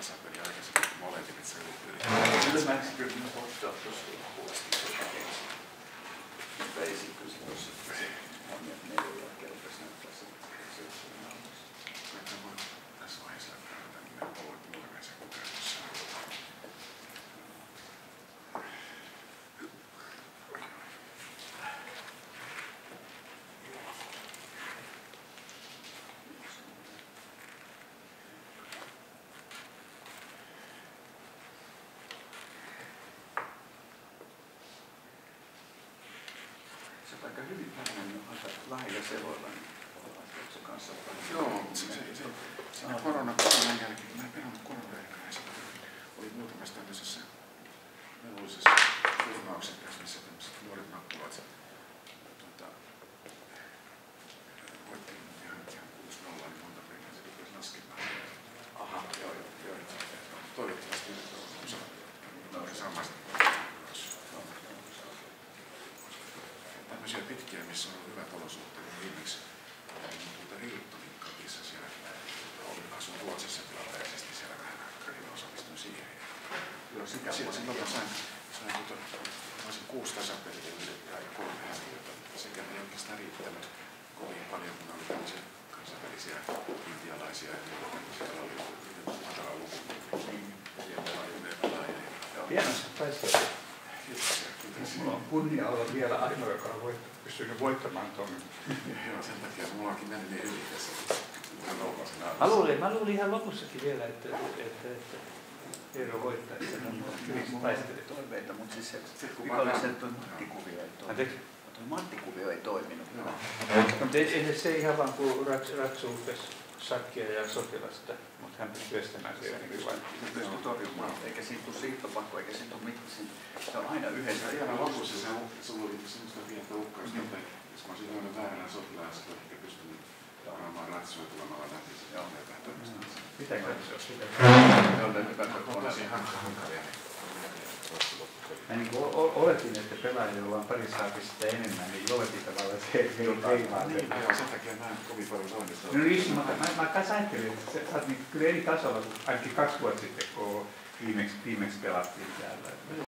tasapeli aikaisemmin kuin molemmin, että se oli Kyllä mä ensin pyrkinyt ottaa tuossa kuulosti jotakin. Mutta ei siinä kyllä se tuossa on, että neljä kertaa näyttää se. se on siinä alussa. Mä voin tässä vaiheessa lähteä tänne meidän polvet muutamia sekuntia, jos saa. Se on aika hyvin pärjännyt aika lähellä seloilla, niin se kanssa. Joo, mutta se, se, se, siinä korona, koronan jälkeen, mä en pelannut koronan jälkeen, ja sitten oli muutamassa tämmöisessä melullisessa turnauksessa, missä tämmöiset nuoret nappulat tuota, sitä mä sain, sain mä olisin kuusi tasapeliä ja kolme häviötä. Sekä ei oikeastaan riittänyt kovin paljon, kun oli tämmöisiä kansainvälisiä intialaisia ja tämmöisiä oli matala luku. Kiitoksia, kiitoksia. Mulla on kunnia olla vielä ainoa, joka on voit, pystynyt voittamaan tuon. Joo, sen takia mulla onkin mennyt niin hyvin tässä. Mä luulin, mä luulin ihan lopussakin vielä, että, että, että Eero voittaa, että hän on hyvin taistelee. toiveita, mutta siis se Sitten kun vihollisen mä- tuo Matti-kuvio ei toiminut. Anteeksi? Tuo Matti-kuvio ei toiminut. Mutta ei, ei se ihan vaan kuin Rats, Ratsu upesi sakkia ja sotilasta, mutta hän pystyi estämään sen jotenkin vain. Se pystyi torjumaan, eikä siitä tule siirtopakko, eikä siitä tule mitään. Se on aina yhdessä. Ihan lopussa se, sulla oli semmoista pientä ukkausta, että jos mä olisin lyönyt väärällä sotilaan, sitten ehkä pystynyt varaamaan ratsuja tulemalla läpi Joo. ja tämmöistä. Ole on hankalia. Mä niin kuin oletin, että pelaajilla, on pari saakista enemmän, niin jollakin tavalla se ei vaan Niin, joo, sen takia mä en kovin paljon. No niin, mutta mä, mä kanssa ajattelin, että sä oot niin kyllä eri tasolla kuin ainakin kaksi vuotta sitten, kun viimeksi, viimeksi pelattiin täällä.